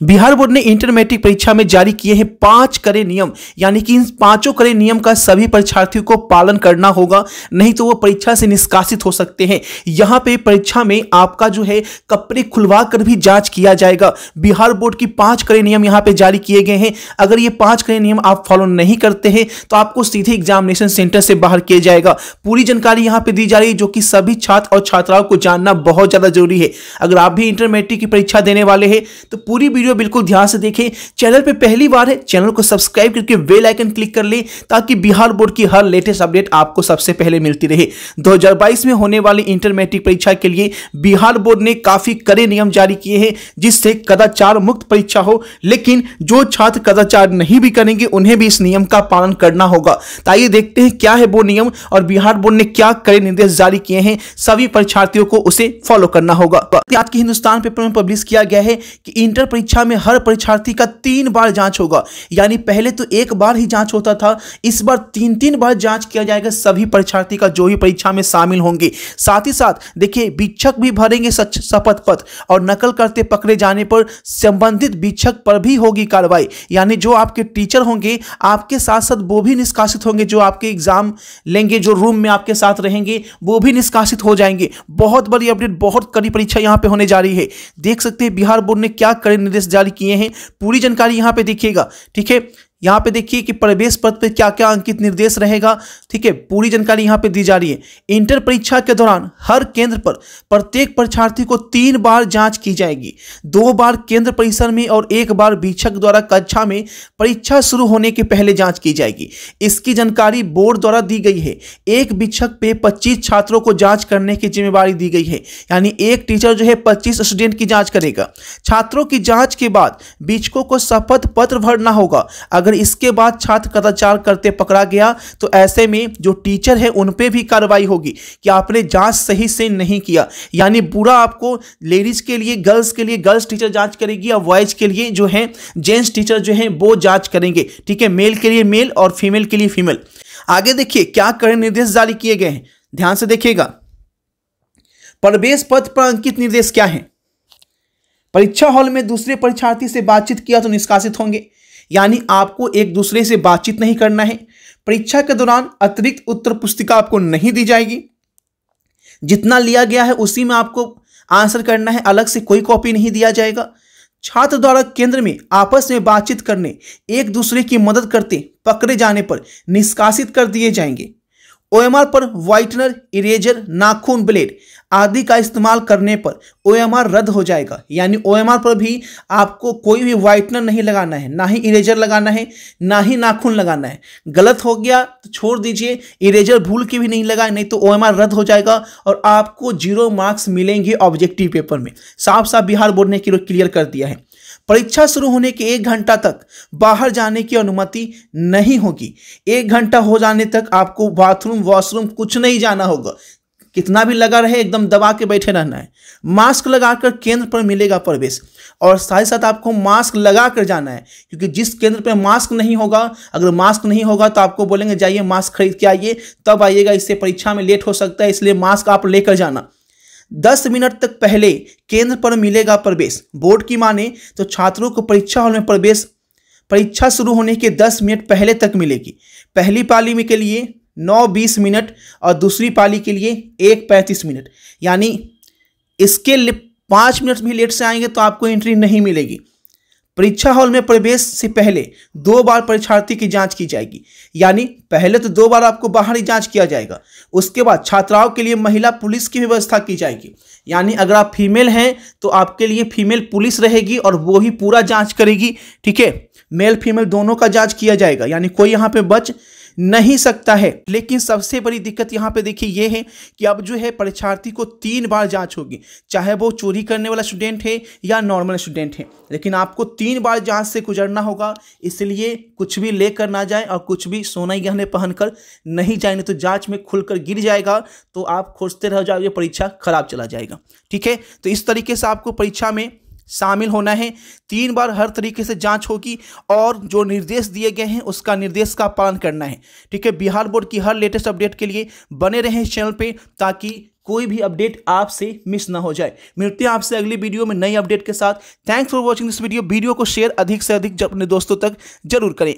Bihar board ने inter matric परीक्षा में जारी किए हैं पाँच कड़े नियम। यानी कि इन पाँचों कड़े नियम का सभी परीक्षार्थियों को पालन करना होगा, नहीं तो वो परीक्षा से निष्कासित हो सकते हैं। यहाँ पे परीक्षा में आपका जो है कपड़े खुलवा कर भी जाँच किया जाएगा। बिहार बोर्ड की पाँच कड़े नियम यहाँ पे जारी किए गए हैं। अगर ये पाँच कड़े नियम आप फॉलो नहीं करते हैं तो आपको सीधे एग्जामिनेशन सेंटर से बाहर किया जाएगा। पूरी जानकारी यहाँ पर दी जा रही है, जो कि सभी छात्र और छात्राओं को जानना बहुत ज़्यादा ज़रूरी है। अगर आप भी इंटर मैट्रिक की परीक्षा देने वाले हैं तो पूरी वीडियो बिल्कुल ध्यान से देखें। चैनल पे पहली बार है, चैनल को सब्सक्राइब करके बेल आइकन क्लिक कर ले ताकि बिहार बोर्ड की हर लेटेस्ट अपडेट आपको सबसे पहले मिलती रहे। 2022 में होने वाली इंटर मैट्रिक परीक्षा के लिए बिहार बोर्ड ने काफ़ी कड़े नियम जारी किए हैं, जिससे कदाचार मुक्त परीक्षा हो, लेकिन जो छात्र कदाचार नहीं भी करेंगे, उन्हें भी इस नियम का पालन करना होगा। तो आइए देखते हैं, क्या है वो नियम और बिहार बोर्ड ने क्या कड़े निर्देश जारी किए हैं, सभी परीक्षार्थियों को उसे फॉलो करना होगा। आज के हिंदुस्तान पेपर में पब्लिश किया गया है कि इंटर परीक्षा में हर परीक्षार्थी का तीन बार जाँच होगा। यानी पहले तो एक बार ही जाँच होता था, इस बार तीन तीन बार जाँच किया जाएगा, सभी परीक्षार्थी का जो भी परीक्षा में शामिल होंगे। साथ ही साथ, देखिए, वीक्षक भी भरेंगे शपथ पत्र और नकल करते पकड़े जाने पर संबंधित वीक्षक पर भी होगी कार्रवाई। यानी जो आपके टीचर होंगे, आपके साथ साथ वो भी निष्कासित होंगे, जो आपके एग्ज़ाम लेंगे, जो रूम में आपके साथ रहेंगे, वो भी निष्कासित हो जाएँगे। बहुत बड़ी अपडेट, बहुत कड़ी परीक्षा यहाँ पे होने जा रही है। देख सकते हैं, बिहार बोर्ड ने क्या कड़े निर्देश जारी किए हैं। पूरी जानकारी यहाँ पे देखिएगा ठीक है? यहाँ पे देखिए कि प्रवेश पत्र पे क्या क्या अंकित निर्देश रहेगा। ठीक है, पूरी जानकारी यहाँ पे दी जा रही है। इंटर परीक्षा के दौरान हर केंद्र पर प्रत्येक परीक्षार्थी को तीन बार जाँच की जाएगी। दो बार केंद्र परिसर में और एक बार वीक्षक द्वारा कक्षा में परीक्षा शुरू होने के पहले जाँच की जाएगी। इसकी जानकारी बोर्ड द्वारा दी गई है। एक वीक्षक पे पच्चीस छात्रों को जाँच करने की जिम्मेवारी दी गई है। यानी एक टीचर जो है पच्चीस स्टूडेंट की जाँच करेगा। छात्रों की जाँच के बाद वीक्षकों को शपथ पत्र भरना होगा। अगर अगर इसके बाद छात्र कदाचार करते पकड़ा गया तो ऐसे में जो टीचर है, उन पर भी कार्रवाई होगी। कि आपने जाँच सही से नहीं किया? यानी पूरा आपको लेडीज़ के लिए, गर्ल्स के लिए, गर्ल्स टीचर जाँच करेगी और बॉयज़ के लिए जो है, जेंट्स टीचर जो है, वो जाँच करेंगे। ठीक है, मेल के लिए मेल और फीमेल के लिए फीमेल। आगे देखिए, क्या कड़े निर्देश जारी किए गए हैं? ध्यान से देखिएगा। प्रवेश पत्र पर अंकित निर्देश क्या है? परीक्षा हॉल में दूसरे परीक्षार्थी से बातचीत किया तो निष्कासित होंगे। यानी आपको एक दूसरे से बातचीत नहीं करना है। परीक्षा के दौरान अतिरिक्त उत्तर पुस्तिका आपको नहीं दी जाएगी। जितना लिया गया है उसी में आपको आंसर करना है। अलग से कोई कॉपी नहीं दिया जाएगा। छात्र द्वारा केंद्र में आपस में बातचीत करने, एक दूसरे की मदद करते, पकड़े जाने पर निष्कासित कर दिए जाएँगे। ओएमआर पर व्हाइटनर इरेजर नाखून ब्लेड आदि का इस्तेमाल करने पर ओएमआर रद्द हो जाएगा। यानी ओएमआर पर भी आपको कोई भी व्हाइटनर नहीं लगाना है। ना ही इरेजर लगाना है, ना ही नाखून लगाना है। गलत हो गया तो छोड़ दीजिए। इरेजर भूल के भी नहीं लगाए, नहीं तो ओएमआर रद्द हो जाएगा और आपको ज़ीरो मार्क्स मिलेंगे ऑब्जेक्टिव पेपर में। साफ़ साफ़ बिहार बोर्ड ने क्लियर कर दिया है। परीक्षा शुरू होने के एक घंटा तक बाहर जाने की अनुमति नहीं होगी। एक घंटा हो जाने तक आपको बाथरूम वॉशरूम कुछ नहीं जाना होगा। कितना भी लगा रहे, एकदम दबा के बैठे रहना है। मास्क लगाकर केंद्र पर मिलेगा प्रवेश। और साथ ही साथ आपको मास्क लगा कर जाना है, क्योंकि जिस केंद्र पर मास्क नहीं होगा, अगर मास्क नहीं होगा तो आपको बोलेंगे, जाइए मास्क खरीद के आइए। तब आइएगा, इससे परीक्षा में लेट हो सकता है, इसलिए मास्क आप लेकर जाना। दस मिनट तक पहले केंद्र पर मिलेगा प्रवेश। बोर्ड की माने तो छात्रों को परीक्षा हॉल में प्रवेश। परीक्षा शुरू होने के दस मिनट पहले तक मिलेगी। पहली पाली में के लिए नौ बीस मिनट और दूसरी पाली के लिए एक पैंतीस मिनट। यानी इसके पाँच मिनट भी लेट से आएँगे तो आपको एंट्री नहीं मिलेगी। परीक्षा हॉल में प्रवेश से पहले दो बार परीक्षार्थी की जाँच की जाएगी। यानी पहले तो दो बार आपको बाहरी जाँच किया जाएगा। उसके बाद छात्राओं के लिए महिला पुलिस की व्यवस्था की जाएगी। यानी अगर आप फीमेल हैं तो आपके लिए फीमेल पुलिस रहेगी और वो ही पूरा जाँच करेगी। ठीक है? मेल फीमेल दोनों का जाँच किया जाएगा। यानी कोई यहाँ पे बच नहीं सकता है। लेकिन सबसे बड़ी दिक्कत यहाँ पे देखिए ये है कि अब जो है परीक्षार्थी को तीन बार जाँच होगी। चाहे वो चोरी करने वाला स्टूडेंट है या नॉर्मल स्टूडेंट है। लेकिन आपको तीन बार जाँच से गुजरना होगा, इसलिए कुछ भी लेकर ना जाए और कुछ भी सोना गहने पहनकर नहीं जाए तो जाँच में खुलकर गिर जाएगा तो आप खोजते रह जाओगे परीक्षा खराब चला जाएगा। ठीक है? तो इस तरीके से आपको परीक्षा में शामिल होना है। तीन बार हर तरीके से जाँच होगी और जो निर्देश दिए गए हैं, उसका निर्देश का पालन करना है। ठीक है, बिहार बोर्ड की हर लेटेस्ट अपडेट के लिए बने रहें इस चैनल पे ताकि कोई भी अपडेट आपसे मिस ना हो जाए। मिलते हैं आपसे अगली वीडियो में नई अपडेट के साथ। Thanks for watching this video video को शेयर अधिक से अधिक अपने दोस्तों तक ज़रूर करें।